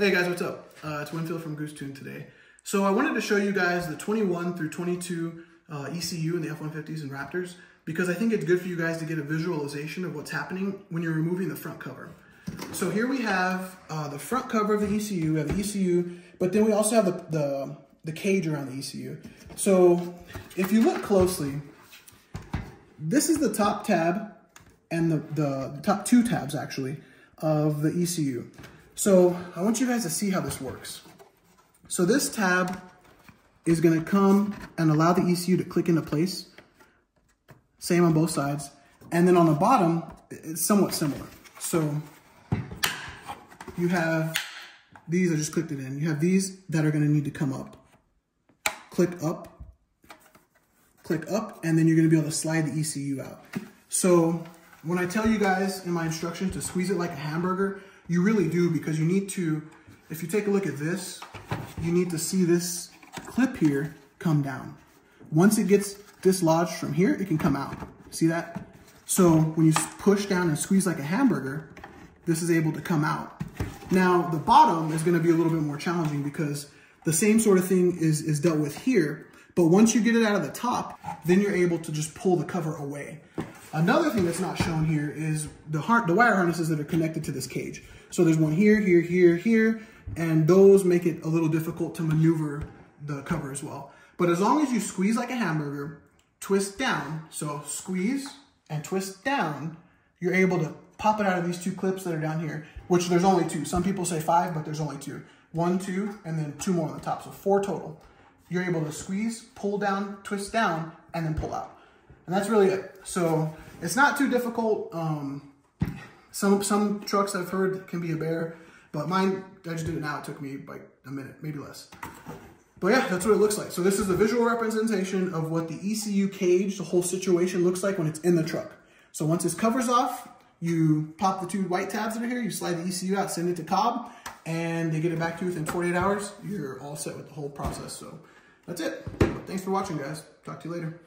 Hey guys, what's up? Uh, it's Winfield from Goosetuned today. So I wanted to show you guys the 21 through 22 uh, ECU in the F-150s and Raptors because I think it's good for you guys to get a visualization of what's happening when you're removing the front cover. So here we have uh, the front cover of the ECU, we have the ECU, but then we also have the, the, the cage around the ECU. So if you look closely, this is the top tab and the, the top two tabs actually of the ECU. So I want you guys to see how this works. So this tab is gonna come and allow the ECU to click into place. Same on both sides. And then on the bottom, it's somewhat similar. So you have, these, I just clicked it in. You have these that are gonna need to come up. Click up, click up, and then you're gonna be able to slide the ECU out. So when I tell you guys in my instructions to squeeze it like a hamburger, you really do because you need to, if you take a look at this, you need to see this clip here come down. Once it gets dislodged from here, it can come out. See that? So when you push down and squeeze like a hamburger, this is able to come out. Now the bottom is gonna be a little bit more challenging because the same sort of thing is, is dealt with here, but once you get it out of the top, then you're able to just pull the cover away. Another thing that's not shown here is the, heart, the wire harnesses that are connected to this cage. So there's one here, here, here, here, and those make it a little difficult to maneuver the cover as well. But as long as you squeeze like a hamburger, twist down, so squeeze and twist down, you're able to pop it out of these two clips that are down here, which there's only two. Some people say five, but there's only two. One, two, and then two more on the top, so four total. You're able to squeeze, pull down, twist down, and then pull out. And that's really it. So it's not too difficult. Um, some some trucks I've heard can be a bear, but mine, I just did it now. It took me like a minute, maybe less. But yeah, that's what it looks like. So this is the visual representation of what the ECU cage, the whole situation looks like when it's in the truck. So once this covers off, you pop the two white tabs that are here, you slide the ECU out, send it to Cobb, and they get it back to you within 48 hours. You're all set with the whole process. So that's it. Thanks for watching, guys. Talk to you later.